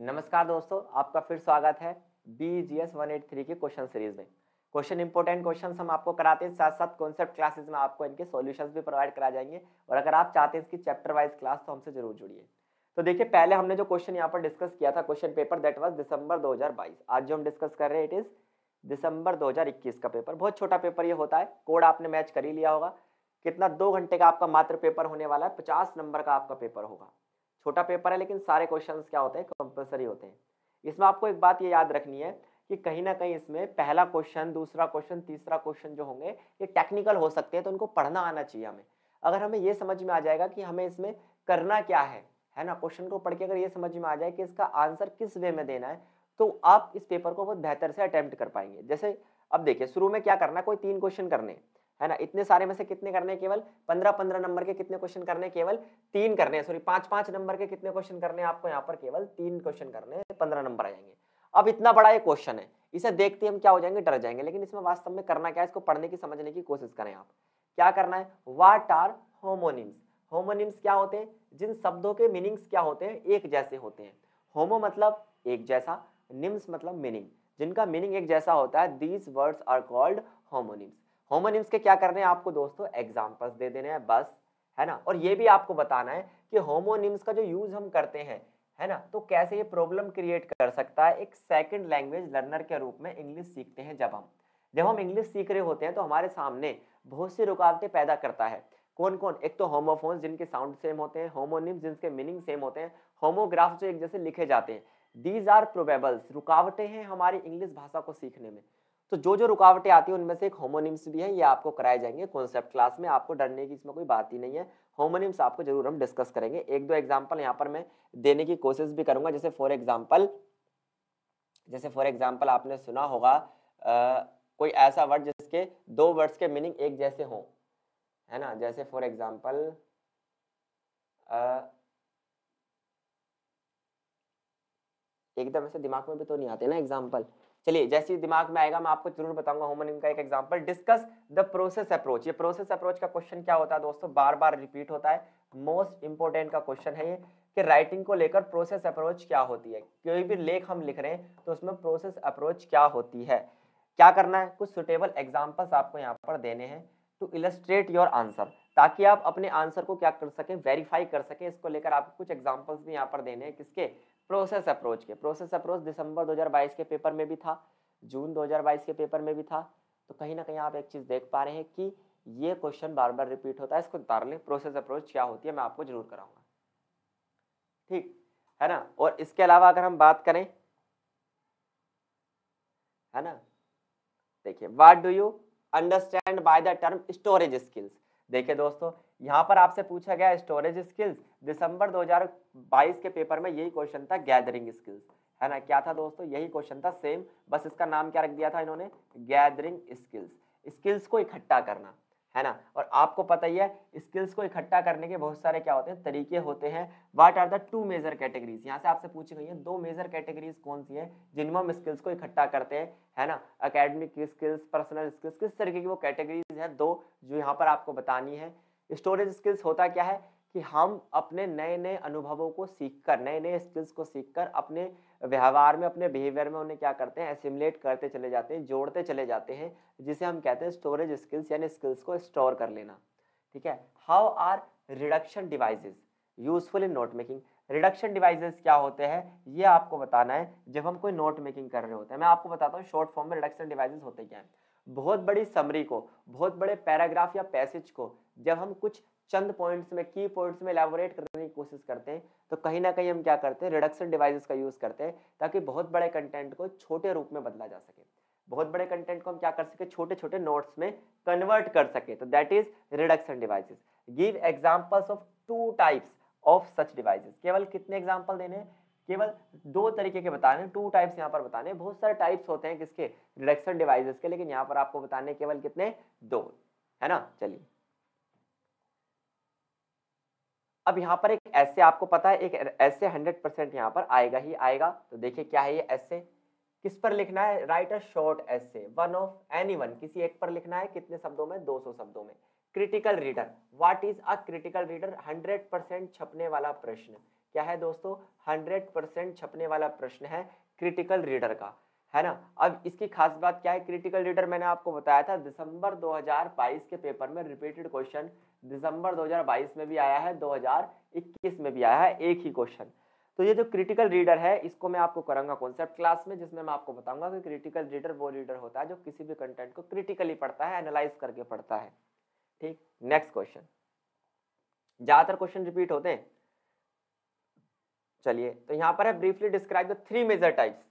नमस्कार दोस्तों, आपका फिर स्वागत है B G S one eight three के क्वेश्चन सीरीज़ में। क्वेश्चन इंपॉर्टेंट क्वेश्चन हम आपको कराते हैं साथ साथ कॉन्सेप्ट क्लासेस में आपको इनके सॉल्यूशंस भी प्रोवाइड करा जाएँगे, और अगर आप चाहते हैं इसकी चैप्टर वाइज क्लास तो हमसे ज़रूर जुड़िए। तो देखिए, पहले हमने जो क्वेश्चन यहाँ पर डिस्कस किया था question paper that was December 2022 आज जो हम डिस्कस कर रहे हैं इट इज़ दिसंबर 2021 का पेपर बहुत छोटा पेपर ये होता है कोड आपने मैच कर ही लिया होगा। कितना दो घंटे का आपका मात्र पेपर होने वाला है, पचास नंबर का आपका पेपर होगा। छोटा पेपर है, लेकिन सारे क्वेश्चन क्या होते हैं? कंपल्सरी होते हैं। इसमें आपको एक बात ये याद रखनी है कि कहीं ना कहीं इसमें पहला क्वेश्चन दूसरा क्वेश्चन तीसरा क्वेश्चन जो होंगे, ये टेक्निकल हो सकते हैं तो उनको पढ़ना आना चाहिए हमें। अगर हमें ये समझ में आ जाएगा कि हमें इसमें करना क्या है है ना? क्वेश्चन को पढ़ के अगर ये समझ में आ जाए कि इसका आंसर किस वे में देना है तो आप इस पेपर को बहुत बेहतर से अटैम्प्ट कर पाएँगे। जैसे, अब देखिए, शुरू में क्या करना है? कोई तीन क्वेश्चन करने है। ना? इतने सारे में से कितने करने केवल? पंद्रह पंद्रह नंबर के कितने क्वेश्चन करने केवल? तीन करने सॉरी पाँच पाँच नंबर के कितने क्वेश्चन करने आपको यहाँ पर केवल? तीन क्वेश्चन करने पंद्रह नंबर आ जाएँगे। अब इतना बड़ा ये क्वेश्चन है, इसे देखते हम क्या हो जाएँगे? डर जाएँगे, लेकिन इसमें वास्तव में करना क्या है? इसको पढ़ने की, समझने की कोशिश करें आप। क्या करना है? वाट आर होमोनिम्स होमोनिम्स क्या होते हैं? जिन शब्दों के मीनिंग्स क्या होते हैं? एक जैसे होते हैं। होमो मतलब एक जैसा निम्स मतलब मीनिंग जिनका मीनिंग एक जैसा होता है these words are called homonyms homonyms के क्या करने हैं आपको दोस्तों? एग्जाम्पल्स दे देने हैं, बस, है ना? और ये भी आपको बताना है कि होमोनिम्स का जो यूज़ हम करते हैं, है ना? तो कैसे ये प्रॉब्लम क्रिएट कर सकता है? एक सेकंड लैंग्वेज लर्नर के रूप में इंग्लिश सीखते हैं जब हम। जब हम इंग्लिश सीख रहे होते हैं तो हमारे सामने बहुत सी रुकावटें पैदा करता है। कौन कौन एक तो होमोफोन्स जिनके साउंड सेम होते हैं होमोनिम्स जिनके मीनिंग सेम होते हैं होमोग्राफ जो एक जैसे लिखे जाते हैं। दीज आर प्रोबेबल्स रुकावटें हैं हमारी इंग्लिश भाषा को सीखने में। तो जो जो रुकावटें आती हैं उनमें से एक होमोनिम्स भी है ये आपको कराए जाएँगे कॉन्सेप्ट क्लास में। आपको डरने की इसमें कोई बात ही नहीं है। होमोनिम्स आपको ज़रूर हम डिस्कस करेंगे। एक दो एग्ज़ाम्पल यहाँ पर मैं देने की कोशिश भी करूँगा। जैसे फॉर एग्ज़ाम्पल जैसे फॉर एग्ज़ाम्पल आपने सुना होगा आ, कोई ऐसा वर्ड जिसके दो वर्ड्स के मीनिंग एक जैसे हों है ना? जैसे फॉर एग्ज़ाम्पल एकदम ऐसे दिमाग में भी तो नहीं आते ना एग्ज़ाम्पल चलिए, जैसे दिमाग में आएगा, मैं आपको ज़रूर बताऊँगा होमोनिम का एक example discuss the process approach ये प्रोसेस अप्रोच का क्वेश्चन क्या होता है दोस्तों? बार बार रिपीट होता है। मोस्ट इंपोर्टेंट का क्वेश्चन है ये कि राइटिंग को लेकर प्रोसेस अप्रोच क्या होती है। कोई भी लेख हम लिख रहे हैं तो उसमें प्रोसेस अप्रोच क्या होती है? क्या करना है? कुछ सुटेबल एग्जाम्पल्स आपको यहाँ पर देने हैं टू इलस्ट्रेट योर आंसर ताकि आप अपने आंसर को क्या कर सकें वेरीफाई कर सकें। इसको लेकर आपको कुछ एग्जाम्पल्स भी यहाँ पर देने हैं। किसके? प्रोसेस अप्रोच के, प्रोसेस अप्रोच दिसंबर 2022 के पेपर में भी था, जून 2022 के पेपर में भी था। तो कहीं ना कहीं आप एक चीज़ देख पा रहे हैं कि ये क्वेश्चन बार बार रिपीट होता है। इसको उतार लें प्रोसेस अप्रोच क्या होती है, मैं आपको ज़रूर कराऊँगा। ठीक, है ना? और इसके अलावा अगर हम बात करें, है ना? देखिए what do you understand by the term storage skills देखिए दोस्तों, यहाँ पर आपसे पूछा गया स्टोरेज स्किल्स दिसंबर 2022 के पेपर में यही क्वेश्चन था गैदरिंग स्किल्स है ना? क्या था दोस्तों? यही क्वेश्चन था सेम बस इसका नाम क्या रख दिया था इन्होंने? गैदरिंग स्किल्स स्किल्स को इकट्ठा करना। है ना? और आपको पता ही है स्किल्स को इकट्ठा करने के बहुत सारे क्या होते हैं, तरीके होते हैं। What are the two major categories यहाँ से आपसे पूछी गई है, दो मेजर कैटेगरीज कौन सी है जिनमें हम स्किल्स को इकट्ठा करते हैं, है ना? अकेडमिक स्किल्स पर्सनल स्किल्स किस तरीके की वो कैटेगरीज है, दो जो यहाँ पर आपको बतानी है। स्टोरेज स्किल्स होता क्या है? कि हम अपने नए नए अनुभवों को सीखकर नए नए स्किल्स को सीखकर अपने व्यवहार में, अपने बिहेवियर में उन्हें क्या करते हैं? एसिमुलेट करते चले जाते हैं, जोड़ते चले जाते हैं, जिसे हम कहते हैं स्टोरेज स्किल्स यानी स्किल्स को स्टोर कर लेना। ठीक है? How are reduction devices useful in note making reduction devices क्या होते हैं? ये आपको बताना है, जब हम कोई नोट मेकिंग कर रहे होते हैं। मैं आपको बताता हूँ शॉर्ट फॉर्म में रिडक्शन डिवाइसेस होते क्या है? बहुत बड़ी समरी को, बहुत बड़े पैराग्राफ या पैसेज को, जब हम कुछ चंद पॉइंट्स में की पॉइंट्स में एलेबोरेट करने की कोशिश करते हैं। तो कहीं ना कहीं हम क्या करते हैं रिडक्शन डिवाइसेस का यूज़ करते हैं, ताकि बहुत बड़े कंटेंट को छोटे रूप में बदला जा सके। बहुत बड़े कंटेंट को हम क्या कर सके छोटे छोटे नोट्स में कन्वर्ट कर सके। तो that is reduction devices give examples of two types of such devices केवल कितने एग्जांपल देने हैं? केवल दो तरीके के बताने टू टाइप्स यहाँ पर बताने बहुत सारे टाइप्स होते हैं किसके? रिडक्शन डिवाइसेस के। लेकिन यहाँ पर आपको बताने केवल कितने? दो। है ना? चलिए। अब यहाँ पर एक ऐसे, आपको पता है, एक ऐसे हंड्रेड परसेंट यहाँ पर आएगा ही आएगा। तो देखिए क्या है ये ऐसे। किस पर लिखना है? Write a short essay one of any one किसी एक पर लिखना है, कितने शब्दों में? 200 शब्दों में। Critical reader what is a critical reader 100 percent छपने वाला प्रश्न। क्या है दोस्तों? हंड्रेड परसेंट छपने वाला प्रश्न है क्रिटिकल रीडर का। है ना? अब इसकी खास बात क्या है? क्रिटिकल रीडर मैंने आपको बताया था, दिसंबर 2022 के पेपर में रिपीटेड क्वेश्चन दिसंबर 2022 में भी आया है 2021 में भी आया है, एक ही क्वेश्चन तो ये जो क्रिटिकल रीडर है, इसको मैं आपको करूँगा कॉन्सेप्ट क्लास में, जिसमें मैं आपको बताऊँगा कि क्रिटिकल रीडर वो रीडर होता है जो किसी भी कंटेंट को क्रिटिकली पढ़ता है एनालाइज करके पढ़ता है. ठीक? नेक्स्ट क्वेश्चन ज़्यादातर क्वेश्चन रिपीट होते हैं. चलिए तो यहाँ पर है briefly describe the three major types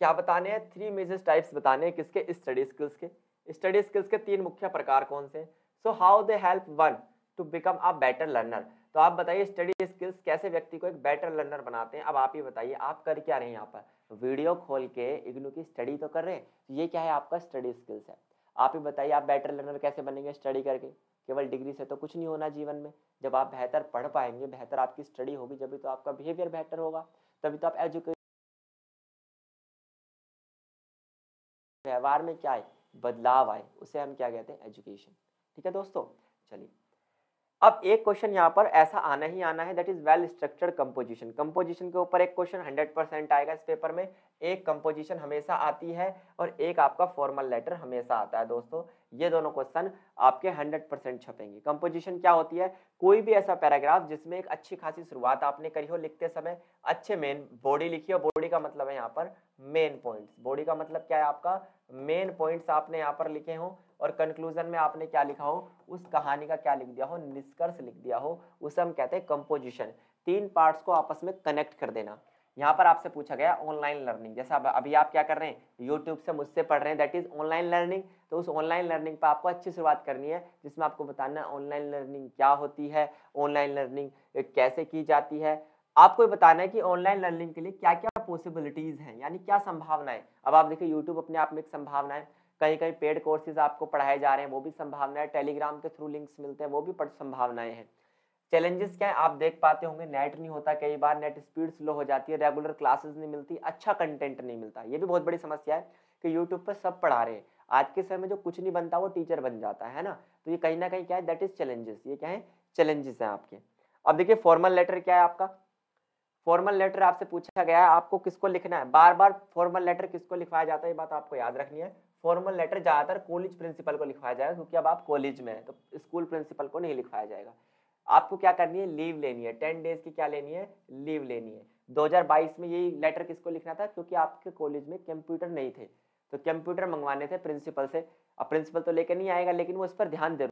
क्या बताने हैं? थ्री मेजर टाइप्स बताने हैं किसके? स्टडी स्किल्स के. स्टडी स्किल्स के तीन मुख्य प्रकार कौन से so how they help one to become a better learner तो आप बताइए स्टडी स्किल्स कैसे व्यक्ति को एक बेटर लर्नर बनाते हैं? अब आप ही बताइए, आप कर क्या रहे हैं यहाँ पर? वीडियो खोल के इग्नू की स्टडी तो कर रहे हैं। तो ये क्या है आपका स्टडी स्किल्स है? आप ही बताइए, आप बेटर लर्नर कैसे बनेंगे स्टडी करके? केवल डिग्री से तो कुछ नहीं होना जीवन में। जब आप बेहतर पढ़ पाएँगे, बेहतर आपकी स्टडी होगी, जब तो आपका बिहेवियर बेहतर होगा। तभी तो आप एजुकेशन व्यवहार में क्या है बदलाव आए। उसे हम क्या कहते हैं? एजुकेशन ठीक है दोस्तों? चलिए। अब एक क्वेश्चन यहाँ पर ऐसा आना ही आना है that is well structured composition composition के ऊपर एक क्वेश्चन 100 परसेंट आएगा इस पेपर में। एक कंपोजिशन हमेशा आती है और एक आपका फॉर्मल लेटर हमेशा आता है दोस्तों। ये दोनों क्वेश्चन आपके 100 परसेंट छपेंगे। कंपोजिशन क्या होती है? कोई भी ऐसा पैराग्राफ जिसमें एक अच्छी खासी शुरुआत आपने करी हो लिखते समय, अच्छे मेन बॉडी लिखी हो बॉडी का मतलब है यहाँ पर मेन पॉइंट्स बॉडी का मतलब क्या है आपका? मेन पॉइंट्स आपने यहाँ पर लिखे हो और कंक्लूजन में आपने क्या लिखा हो? उस कहानी का क्या लिख दिया हो? निष्कर्ष लिख दिया हो। उसे हम कहते हैं कंपोजिशन तीन पार्ट्स को आपस में कनेक्ट कर देना। यहाँ पर आपसे पूछा गया ऑनलाइन लर्निंग जैसा अभी आप क्या कर रहे हैं? यूट्यूब से मुझसे पढ़ रहे हैं दैट इज़ ऑनलाइन लर्निंग तो उस ऑनलाइन लर्निंग पर आपको अच्छी शुरुआत करनी है, जिसमें आपको बताना है ऑनलाइन लर्निंग क्या होती है ऑनलाइन लर्निंग कैसे की जाती है। आपको ये बताना है कि ऑनलाइन लर्निंग के लिए क्या क्या पॉसिबिलिटीज हैं, यानी क्या संभावनाएँ? अब आप देखिए यूट्यूब अपने आप में एक संभावना है। कहीं कहीं पेड कोर्सेज आपको पढ़ाए जा रहे हैं, वो भी संभावना है। टेलीग्राम के थ्रू लिंक्स मिलते हैं, वो भी संभावनाएँ हैं। चैलेंजेस क्या है? आप देख पाते होंगे नेट नहीं होता कई बार नेट स्पीड स्लो हो जाती है रेगुलर क्लासेस नहीं मिलती अच्छा कंटेंट नहीं मिलता। ये भी बहुत बड़ी समस्या है कि यूट्यूब पर सब पढ़ा रहे हैं। आज के समय में जो कुछ नहीं बनता, वो टीचर बन जाता है ना? तो ये कहीं ना कहीं क्या है? दैट इज़ चैलेंजेस ये क्या है? चैलेंजेस हैं आपके। अब देखिए फॉर्मल लेटर क्या है आपका? फॉर्मल लेटर आपसे पूछा गया है, आपको किसको लिखना है? बार बार फॉर्मल लेटर किसको लिखवाया जाता है, ये बात आपको याद रखनी है। फॉर्मल लेटर ज़्यादातर कॉलेज प्रिंसिपल को लिखवाया जाएगा, क्योंकि अब आप कॉलेज में है तो स्कूल प्रिंसिपल को नहीं लिखवाया जाएगा। आपको क्या करनी है? लीव लेनी है। टेन डेज़ की क्या लेनी है? लीव लेनी है। 2022 में यही लेटर किसको लिखना था? क्योंकि आपके कॉलेज में कंप्यूटर नहीं थे। तो कंप्यूटर मंगवाने थे प्रिंसिपल से। अब प्रिंसिपल तो लेकर नहीं आएगा, लेकिन वो इस पर ध्यान दे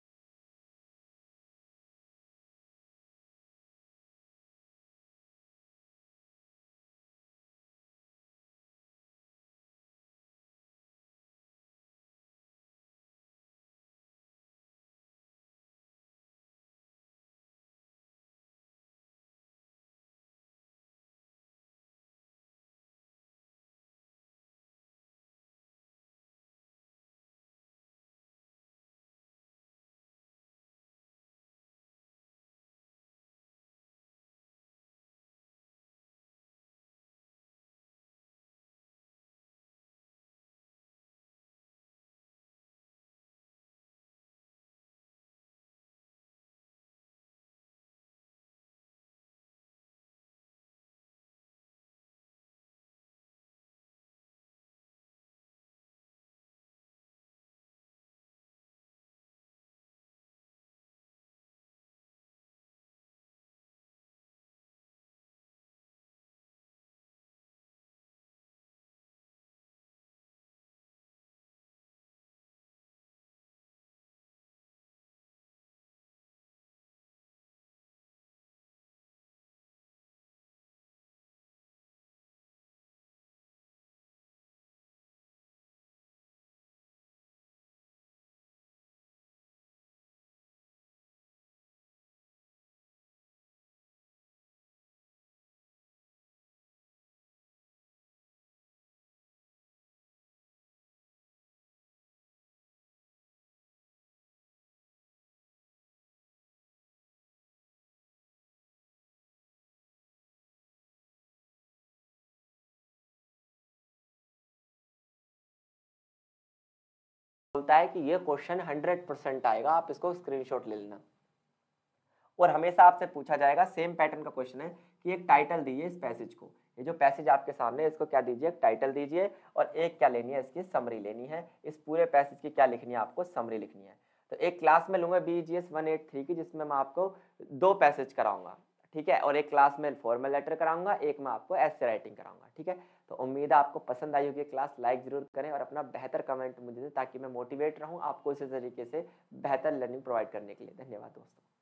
बोलता है कि ये क्वेश्चन 100 परसेंट आएगा, आप इसको स्क्रीनशॉट ले लेना। और हमेशा आपसे पूछा जाएगा सेम पैटर्न का क्वेश्चन है कि एक टाइटल दीजिए इस पैसेज को। ये जो पैसेज आपके सामने है, इसको क्या दीजिए? टाइटल दीजिए और एक क्या लेनी है, इसकी समरी लेनी है। इस पूरे पैसेज की क्या लिखनी है, आपको समरी लिखनी है। तो एक क्लास में लूँगा B G S one eight three की, जिसमें मैं आपको दो पैसेज कराऊँगा, ठीक है? और एक क्लास में फॉर्मल लेटर कराऊँगा, एक मैं आपको ऐसे राइटिंग कराऊँगा, ठीक है? तो उम्मीद है आपको पसंद आई होगी क्लास। लाइक ज़रूर करें और अपना बेहतर कमेंट मुझे दें ताकि मैं मोटिवेट रहूँ आपको इसी तरीके से बेहतर लर्निंग प्रोवाइड करने के लिए। धन्यवाद दोस्तों।